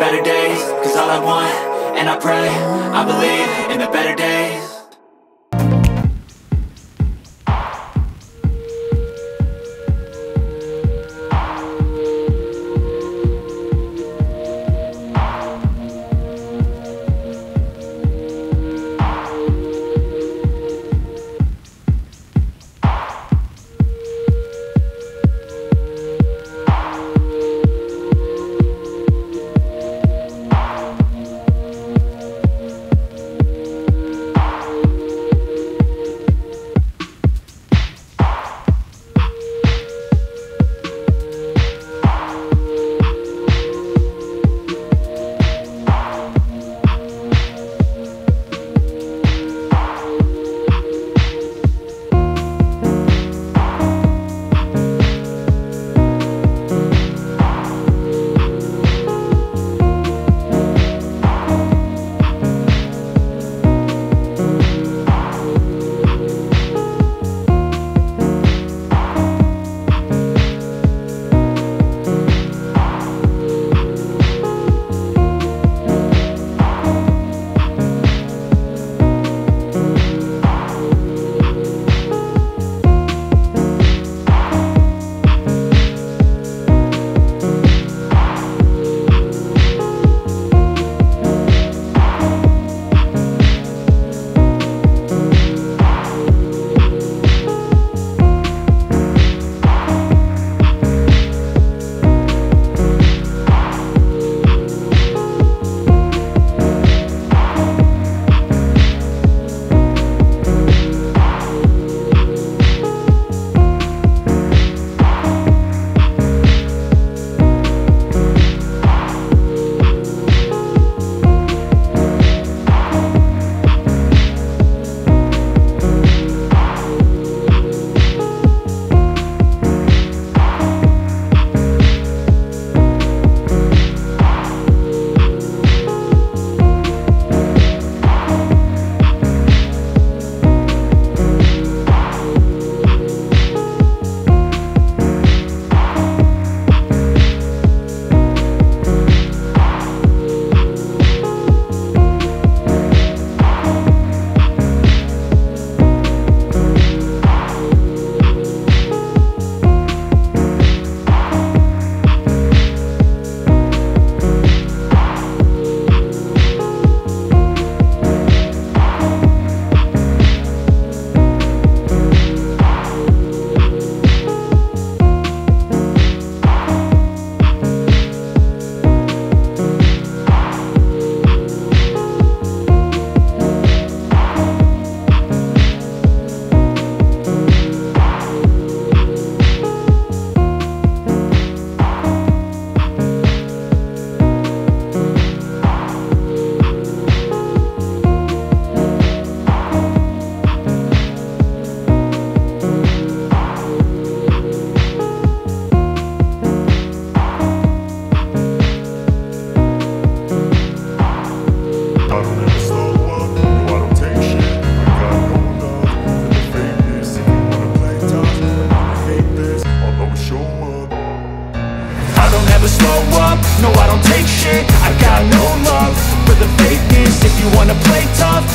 better days Cause all I want, and I pray I believe in the better days